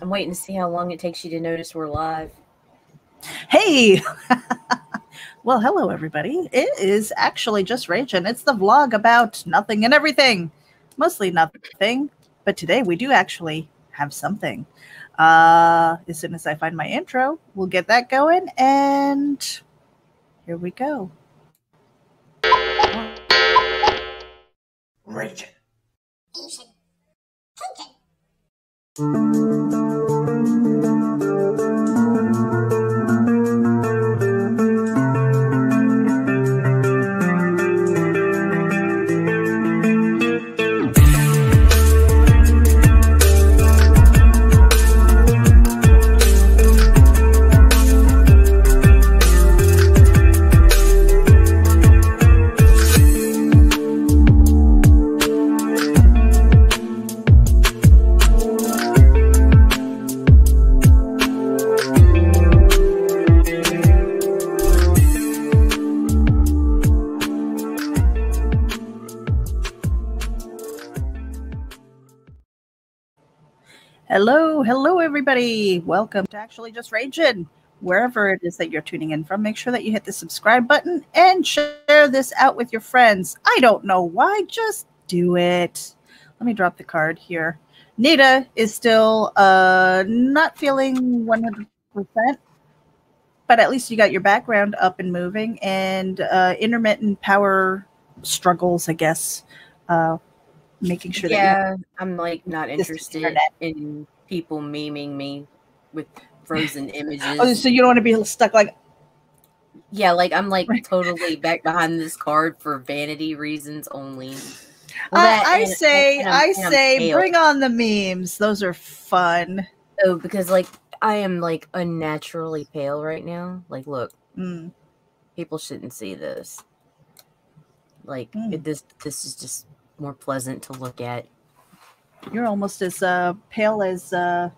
I'm waiting to see how long it takes you to notice we're live. Hey! well, hello, everybody. It is actually just Ragin'. It's the vlog about nothing and everything. Mostly nothing. But today we do actually have something. Uh, as soon as I find my intro, we'll get that going. And here we go. Ragin'. Hello, everybody. Welcome to Actually Just Raging. Wherever it is that you're tuning in from, make sure that you hit the subscribe button and share this out with your friends. I don't know why, just do it. Let me drop the card here. Nita is still uh, not feeling 100%, but at least you got your background up and moving and uh, intermittent power struggles, I guess. Uh, making sure that Yeah, I'm like not interested in people memeing me with frozen images. Oh, so you don't want to be stuck like yeah, like I'm like totally back behind this card for vanity reasons only. Well, I, that I and- say, and I say, bring on the memes. Those are fun. Oh, because like I am like unnaturally pale right now. Like, look, Mm. people shouldn't see this. Like Mm. it, this, this is just more pleasant to look at. You're almost as uh, pale as uh,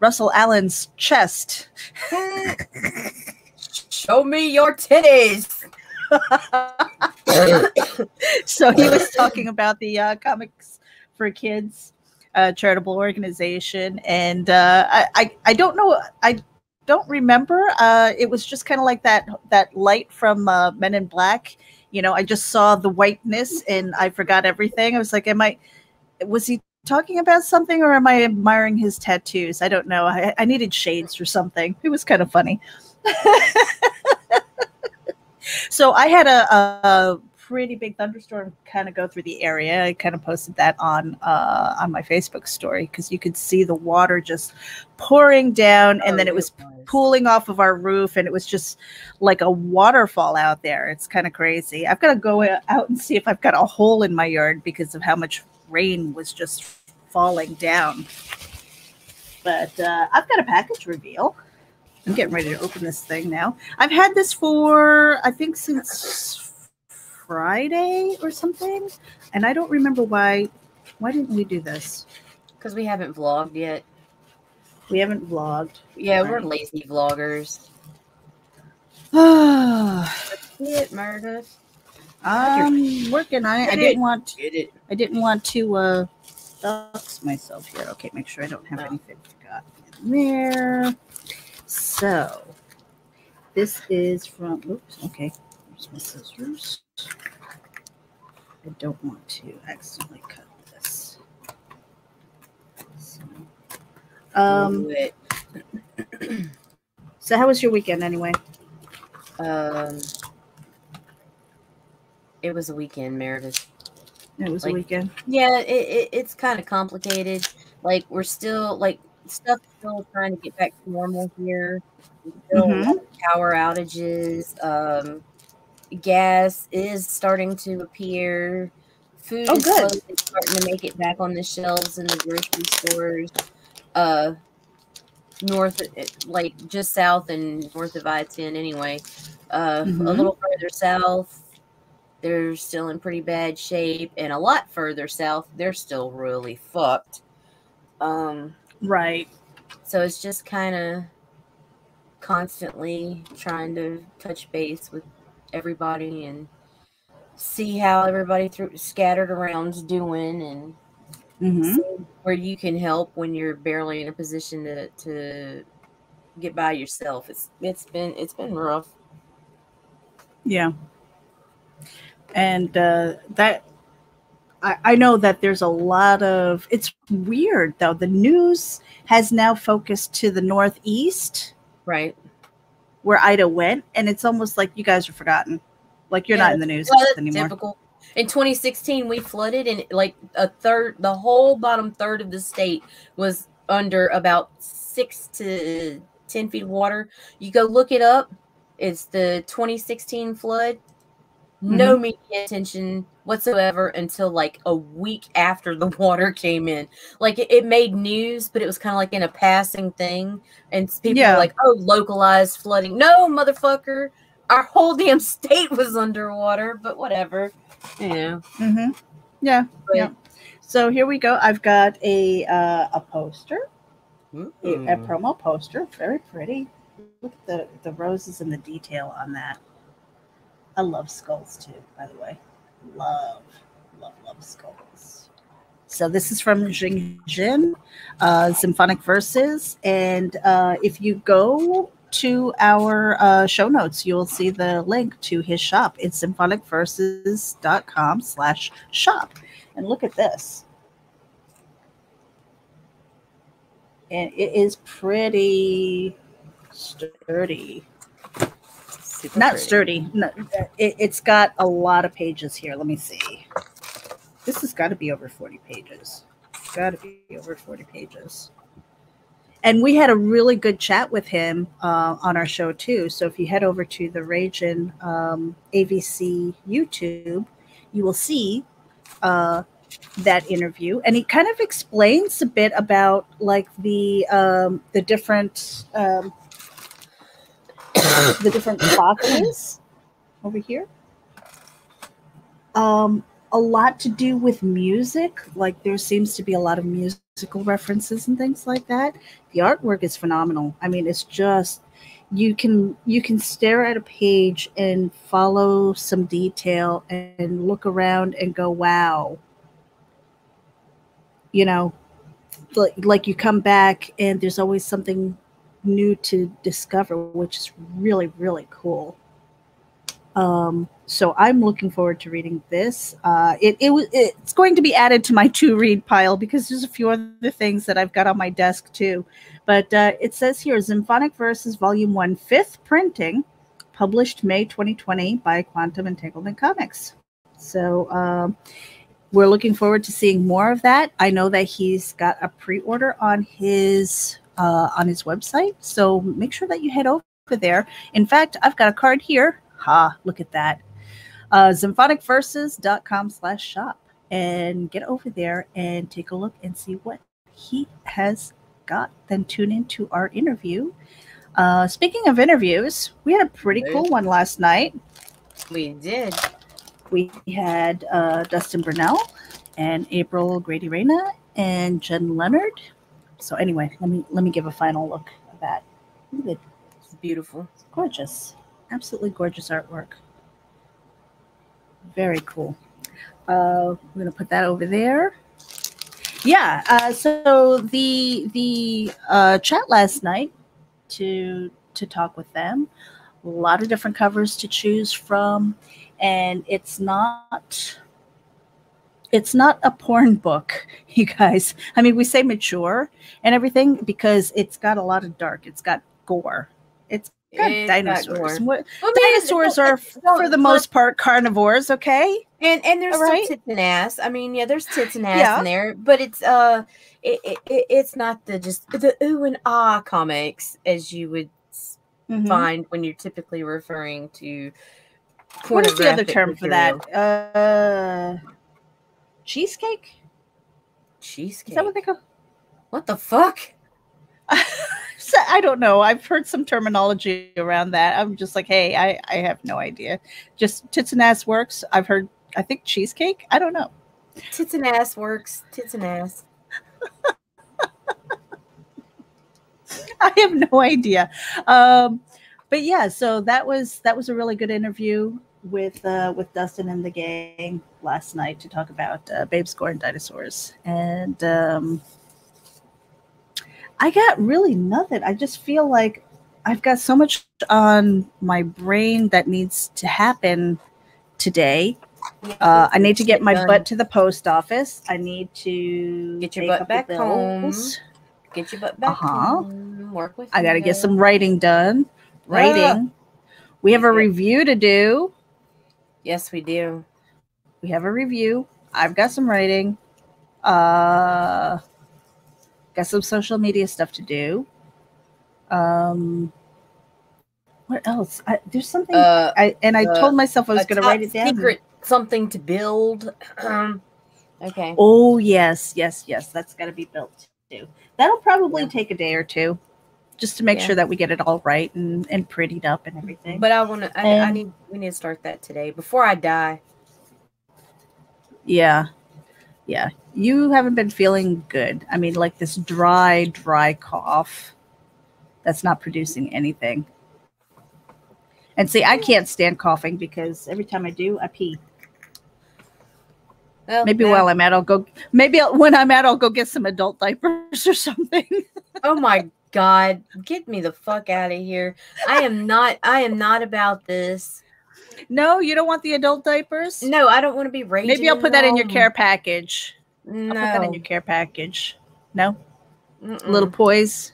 Russell Allen's chest. Show me your titties. so he was talking about the uh, comics for kids uh, charitable organization and uh, I, I i don't know i don't remember uh, it was just kind of like that that light from uh, men in black you know i just saw the whiteness and i forgot everything i was like am i was he talking about something or am i admiring his tattoos i don't know i, I needed shades or something it was kind of funny so I had a, a pretty big thunderstorm kind of go through the area. I kind of posted that on uh, on my Facebook story because you could see the water just pouring down, and Oh, then it was pooling off of our roof, and it was just like a waterfall out there. It's kind of crazy. I've got to go out and see if I've got a hole in my yard because of how much rain was just falling down. But uh, I've got a package reveal. I'm getting ready to open this thing now. I've had this for I think since Friday or something, and I don't remember why. Why didn't we do this? because we haven't vlogged yet. We haven't vlogged. Yeah, we're lazy vloggers. It Meredith. Working on it. I didn't want. Get it. I didn't want to uh, dox myself here. Okay, make sure I don't have Oh. anything forgotten in there. So this is from. Oops. Okay. Here's my scissors. I don't want to accidentally cut this. So, um. So how was your weekend anyway? Um, it was a weekend, Meredith. It was Like- a weekend. Yeah, it, it it's kind of complicated. Like we're still like stuff still trying to get back to normal here. Still a lot power outages. Um, gas is starting to appear. Food Oh, is slowly starting to make it back on the shelves in the grocery stores. Uh, north, like just south and north of I ten, anyway. Uh, a Mhm. little further south, they're still in pretty bad shape, and a lot further south, they're still really fucked. Um, Right. so it's just kind of constantly trying to touch base with everybody and see how everybody through scattered around's doing and Mhm. where you can help when you're barely in a position to to get by yourself. It's it's been it's been rough. Yeah. And uh, that, I, I know that there's a lot of, it's weird though. The news has now focused to the Northeast Right. where Ida went, and it's almost like you guys are forgotten. Like you're Yeah, not in the news Well, anymore. typical. In 2016, we flooded, and like a third, the whole bottom third of the state was under about six to 10 feet of water. You go look it up. It's the 2016 flood. No media attention whatsoever until like a week after the water came in. Like it, it made news, but it was kind of like in a passing thing. And people Yeah. were like, oh, localized flooding. No, motherfucker. Our whole damn state was underwater, but whatever. Yeah. hmm Yeah. But- yeah. So here we go. I've got a uh, a poster, a, a Mm. promo poster. Very pretty. Look at the the roses and the detail on that. I love skulls too, by the way. Love, love, love skulls. So this is from Xing Xin, uh, Ximphonic Versus, and uh, if you go to our uh, show notes, you'll see the link to his shop. It's ximphonicversus.com slash shop. And look at this. And it is pretty sturdy Super not pretty. sturdy. No, it, it's got a lot of pages here. Let me see. This has got to be over 40 pages. Got to be over 40 pages. And we had a really good chat with him uh, on our show too. So if you head over to the Ragin um, AVC YouTube, you will see uh, that interview, and he kind of explains a bit about like the um, the different um, the different classes over here. Um, a lot to do with music. Like there seems to be a lot of musical references and things like that. The artwork is phenomenal. I mean, it's just you can you can stare at a page and follow some detail and look around and go, wow. You know, like like you come back and there's always something new to discover, which is really, really cool. Um, so I'm looking forward to reading this. Uh, it, it it's going to be added to my to read pile because there's a few other things that I've got on my desk too. But uh, it says here Ximphonic Versus Volume One, fifth printing, published May 2020 by Quantum Entanglement Comics. So um, we're looking forward to seeing more of that. I know that he's got a pre-order on his uh, on his website, so make sure that you head over there. In fact, I've got a card here. Ha! Look at that. Uh, ximphonicversus.com slash shop and get over there and take a look and see what he has got. Then tune into our interview. Uh, speaking of interviews, we had a pretty cool one last night. We did. We had uh, Dustin Brunell and April Grady Reyna and Jen Leonard. So anyway, let me let me give a final look at that. Look at It's beautiful. It's gorgeous. Absolutely gorgeous artwork. Very cool. Uh, we're gonna put that over there. Yeah. Uh, so the the uh, chat last night to to talk with them. A lot of different covers to choose from, and it's not it's not a porn book, you guys. I mean, we say mature and everything because it's got a lot of dark. It's got gore. It's got It's got dinosaurs. gore. What- Well, dinosaurs are, for the most part, carnivores. Okay. and and there's Right? still tits and ass. I mean, yeah, there's tits and ass Yeah. in there, but it's uh, it, it, it- it's not the just the ooh and ah comics as you would Mhm. find when you're typically referring to. What is the other term for that? Uh, cheesecake. Cheesecake. Is that what they call? what the fuck? I don't know. I've heard some terminology around that. I'm just like, hey, I, I have no idea. Just tits and ass works. I've heard. I think cheesecake. I don't know. Tits and ass works. Tits and ass. I have no idea. Um, but yeah, so that was that was a really good interview. With uh, with Dustin and the gang last night to talk about uh, Babes Gore and dinosaurs, and um, I got really nothing. I just feel like I've got so much on my brain that needs to happen today. Uh, I need to get my butt to the post office. I need to Get your butt back home. Get your butt back Uh-huh. home. Work with I got to get some writing done. Writing. We have a review to do. Yes, we do. We have a review. I've got some writing. Uh, got some social media stuff to do. Um, what else? I, there's something. Uh, I and I uh, told myself I was going to write it down. Secret something to build. Um, okay. Oh yes, yes, yes. That's got to be built too. That'll probably Yeah. take a day or two, just to make Yeah. sure that we get it all right and and prettied up and everything. But I want to. I, I need. We need to start that today before I die. Yeah. Yeah. You haven't been feeling good. I mean, like this dry, dry cough that's not producing anything. And see, I can't stand coughing because every time I do, I pee. Well, Maybe now- while I'm at, I'll go. Maybe I'll, when I'm at, I'll go get some adult diapers or something. Oh my god! Get me the fuck out of here! I am not. I am not about this. no, you don't want the adult diapers. No, I don't want to be raging. Maybe I'll put that in your care package. No. I'll put that in your care package. No, Mm-mm. a little poise.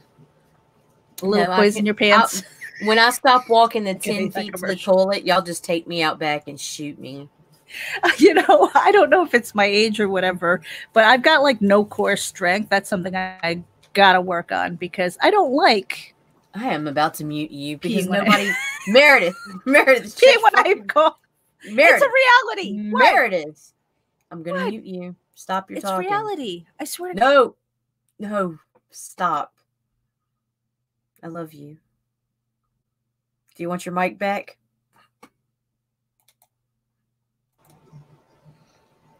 A little No, poise in your pants. When I stop walking the ten feet to the toilet, y'all just take me out back and shoot me. you know, I don't know if it's my age or whatever, but I've got like no core strength. That's something I, I gotta work on because I don't like I am about to mute you because nobody. Meredith, Meredith, shut when I cough. Meredith, It's a reality. What? Meredith. I'm gonna What? mute you. Stop your It's talking. reality. I swear to No, no, stop. I love you. Do you want your mic back?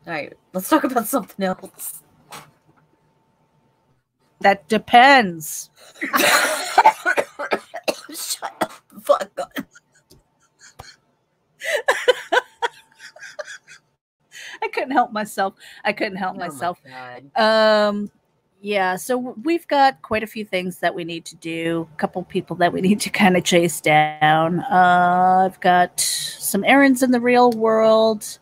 All right, let's talk about something else. That depends. Shut up. Fuck. up. I couldn't help myself. I couldn't help Oh myself. God. Um, yeah, so we've got quite a few things that we need to do, a couple people that we need to kind of chase down. Uh, I've got some errands in the real world.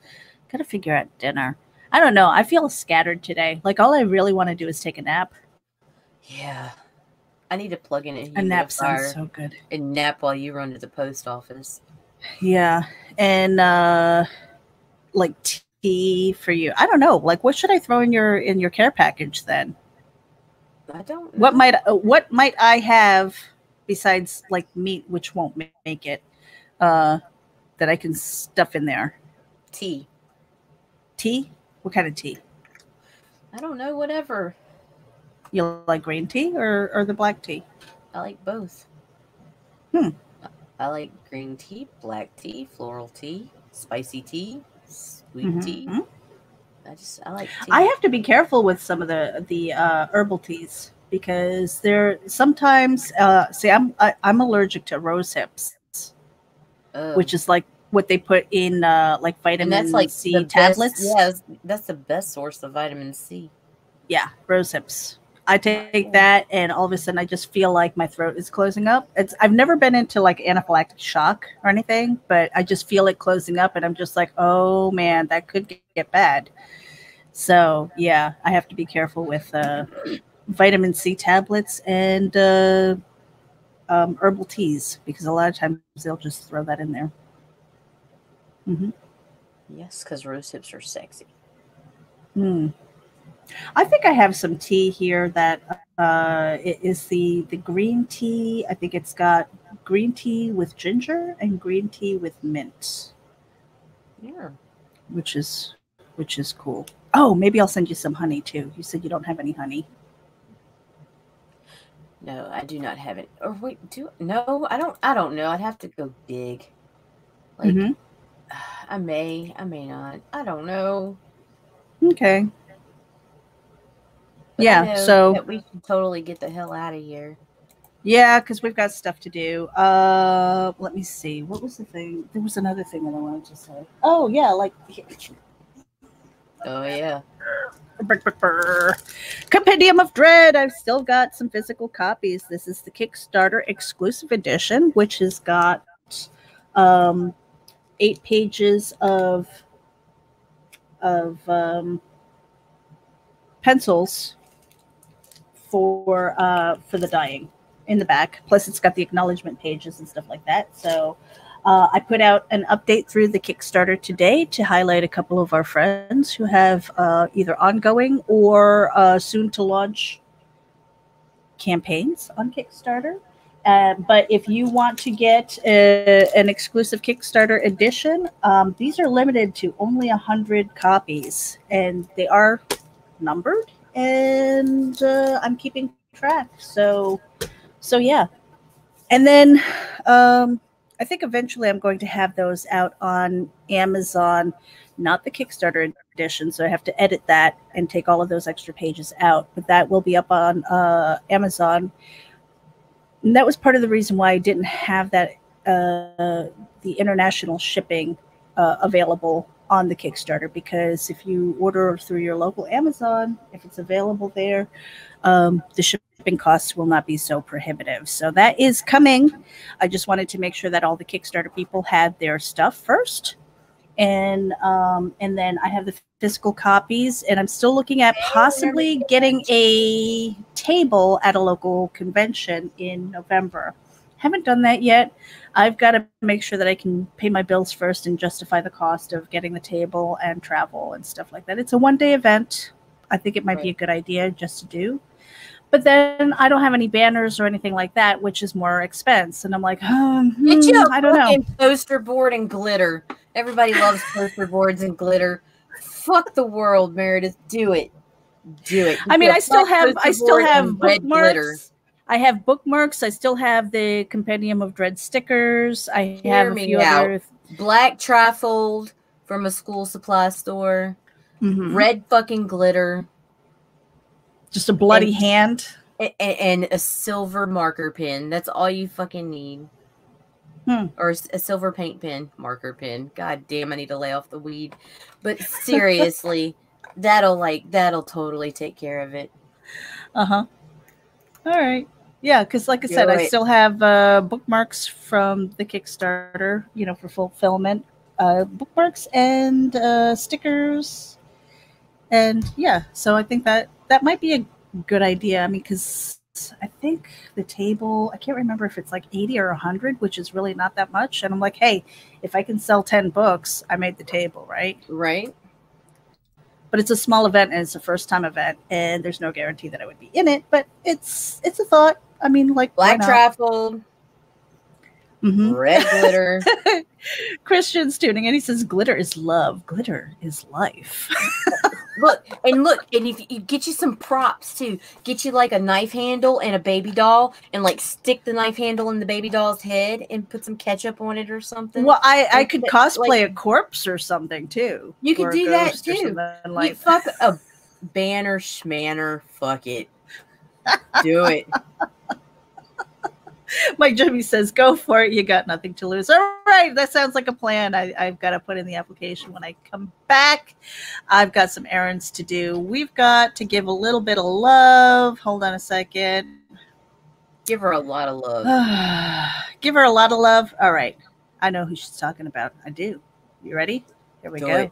Got to figure out dinner. I don't know. I feel scattered today. Like all I really want to do is take a nap. Yeah. I need to plug in a A nap sounds so good. and nap while you run to the post office. Yeah, and uh, like tea for you. I don't know. Like, what should I throw in your in your care package then? I don't. What might uh, what might I have besides like meat, which won't make it, uh, that I can stuff in there? tea? Tea? What kind of tea? I don't know. Whatever. You like green tea or or the black tea? I like both. Hmm. I like green tea, black tea, floral tea, spicy tea, sweet tea. Mhm. I just I like tea. I have to be careful with some of the the uh, herbal teas because they're sometimes. Uh, see, I'm I, I'm allergic to rose hips, Ugh. which is like what they put in uh, like and vitamin that's like C tablets. Best, yes, that's the best source of vitamin C. yeah, rose hips. I take that, and all of a sudden, I just feel like my throat is closing up. It's I've never been into like anaphylactic shock or anything, but I just feel it closing up, and I'm just like, oh man, that could get, bad. So yeah, I have to be careful with uh, vitamin C tablets and uh, um, herbal teas because a lot of times they'll just throw that in there. hmm Yes, because rose hips are sexy. Hmm. I think I have some tea here that uh, it is the the green tea. I think it's got green tea with ginger and green tea with mint, Yeah. which is which is cool. Oh, maybe I'll send you some honey too. You said you don't have any honey. No, I do not have it. Or wait, do no? I don't. I don't know. I'd have to go dig. Like Mhm. I may, I may not. I don't know. Okay. But Yeah, so- we should totally get the hell out of here. Yeah, because we've got stuff to do. Uh, let me see. What was the thing? There was another thing that I wanted to say. Oh yeah, like Oh yeah. Compendium of Dread. I've still got some physical copies. This is the Kickstarter exclusive edition, which has got um, eight pages of of um, pencils for uh, for the dying in the back. Plus, it's got the acknowledgement pages and stuff like that. So, uh, I put out an update through the Kickstarter today to highlight a couple of our friends who have uh, either ongoing or uh, soon to launch campaigns on Kickstarter. Uh, but if you want to get a, an exclusive Kickstarter edition, um, these are limited to only 100 copies and they are numbered and uh, I'm keeping track. So, so yeah. And then um, I think eventually I'm going to have those out on Amazon, not the Kickstarter edition. So I have to edit that and take all of those extra pages out. But that will be up on uh, Amazon. And that was part of the reason why I didn't have that uh, the international shipping uh, available on the Kickstarter because if you order through your local Amazon, if it's available there, um, the shipping costs will not be so prohibitive. So that is coming. I just wanted to make sure that all the Kickstarter people had their stuff first. And um, and then I have the physical copies, and I'm still looking at possibly getting a table at a local convention in November. Haven't done that yet. I've got to make sure that I can pay my bills first and justify the cost of getting the table and travel and stuff like that. It's a one day event. I think it might right. be a good idea just to do. But then I don't have any banners or anything like that, which is more expense. And I'm like, you hmm, I don't know. Poster board and glitter. Everybody loves poster boards and glitter. Fuck the world, Meredith. Do it. Do it. I mean, I still have I still have bookmarks. I have bookmarks. I still have the Compendium of Dread stickers. I Hear have a few out. other black trifold from a school supply store. Mm-hmm. Red fucking glitter. Just a bloody and, hand. And, and, a silver marker pen. That's all you fucking need. Hmm. Or a silver paint pen, marker pen. God damn, I need to lay off the weed. But seriously, that'll like that'll totally take care of it. Uh huh. All right. Yeah, because like I You're said, right. I still have uh, bookmarks from the Kickstarter, you know, for fulfillment. Uh, bookmarks and uh, stickers, and yeah. So I think that that might be a good idea. I mean, because I think the table, I can't remember if it's like 80 or 100, which is really not that much. And I'm like, hey, if I can sell 10 books, I made the table, right? Right. But it's a small event and it's a first time event, and there's no guarantee that I would be in it, but it's it's a thought. I mean, like black travel, mm-hmm. red glitter. Christian's tuning in. He says, "Glitter is love. Glitter is life." look and look, and if you get you some props too, get you like a knife handle and a baby doll, and like stick the knife handle in the baby doll's head and put some ketchup on it or something. Well, I I could cosplay like, a corpse or something too. You could do that too. Like you fuck a banner schmanner. Fuck it. Do it. Mike Jimmy says, "Go for it. You got nothing to lose." All right, that sounds like a plan. I, I've got to put in the application when I come back. I've got some errands to do. We've got to give a little bit of love. Hold on a second. Give her a lot of love. give her a lot of love. All right, I know who she's talking about. I do. You ready? Here we go. go.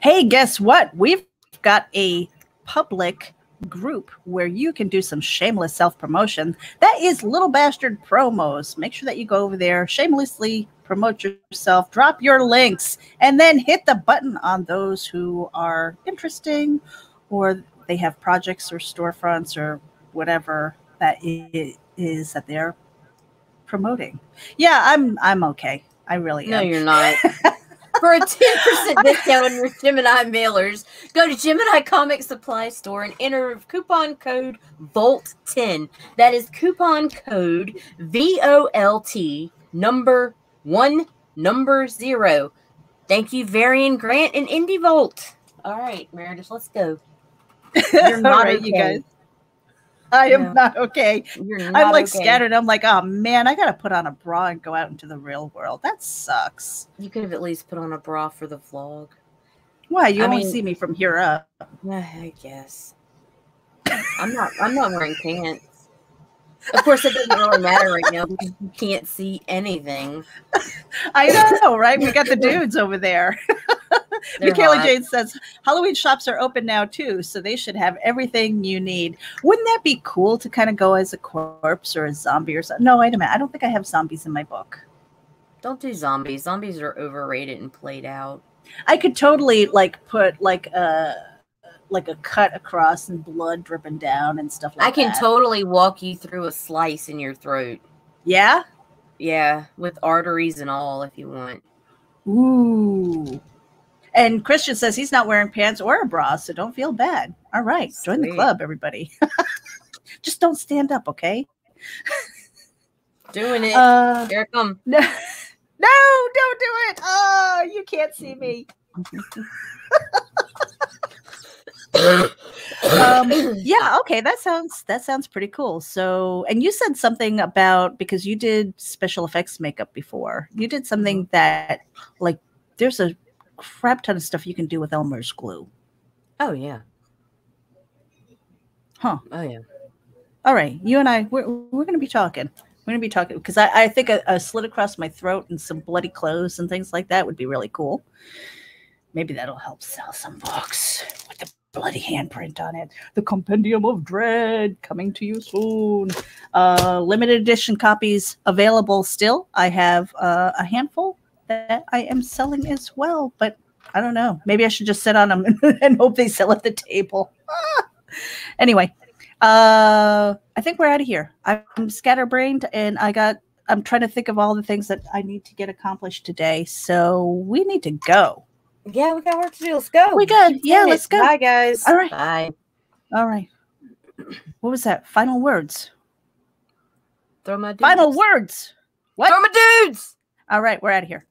Hey, guess what? We've got a public group where you can do some shameless self promotion. That is Little Bastard Promos. Make sure that you go over there, shamelessly promote yourself, drop your links, and then hit the button on those who are interesting or they have projects or storefronts or whatever that is that they're promoting. Yeah, I'm I'm okay. I really no, am. you're not. For a 10% discount on your Gemini mailers, go to Gemini Comic Supply Store and enter coupon code VOLT10. That is coupon code V O L T number one, number zero. Thank you, Varian Grant and Indie Volt. All right, Meredith, let's go. You're not okay. you guys. I am not okay. Not I'm like okay. scattered. I'm like, oh man, I gotta put on a bra and go out into the real world. That sucks. You could have at least put on a bra for the vlog. Why? You I only mean, see me from here up. I guess. I'm not. I'm not wearing pants. Of course, it doesn't really matter right now because you can't see anything. I know, right? We got the dudes over there. Michaela hot. Jade says Halloween shops are open now too, so they should have everything you need. Wouldn't that be cool to kind of go as a corpse or a zombie or something? No, wait a minute. I don't think I have zombies in my book. Don't do zombies. Zombies are overrated and played out. I could totally like put like a like a cut across and blood dripping down and stuff like that. I can that. totally walk you through a slice in your throat. Yeah? Yeah, with arteries and all if you want. Ooh. And Christian says he's not wearing pants or a bra, so don't feel bad. All right, Sweet. join the club, everybody. Just don't stand up, okay? Doing it. Uh, Here I come. No, no, don't do it. Oh, you can't see me. um, yeah, okay, that sounds that sounds pretty cool. So, and you said something about because you did special effects makeup before. You did something mm-hmm. that like there's a crap ton of stuff you can do with Elmer's glue. Oh yeah. Huh. Oh yeah. All right, you and I we're we're gonna be talking. We're gonna be talking because I, I think a, a slit across my throat and some bloody clothes and things like that would be really cool. Maybe that'll help sell some books bloody handprint on it. The Compendium of Dread coming to you soon. Uh, limited edition copies available still. I have uh, a handful that I am selling as well, but I don't know. Maybe I should just sit on them and, hope they sell at the table. anyway, uh, I think we're out of here. I'm scatterbrained and I got. I'm trying to think of all the things that I need to get accomplished today. So we need to go. Yeah, we got work to do. Let's go. We good. Yeah, let's go. Bye, guys. All right. Bye. All right. What was that? Final words. Throw my dudes. Final words. What? Throw my dudes. All right, we're out of here.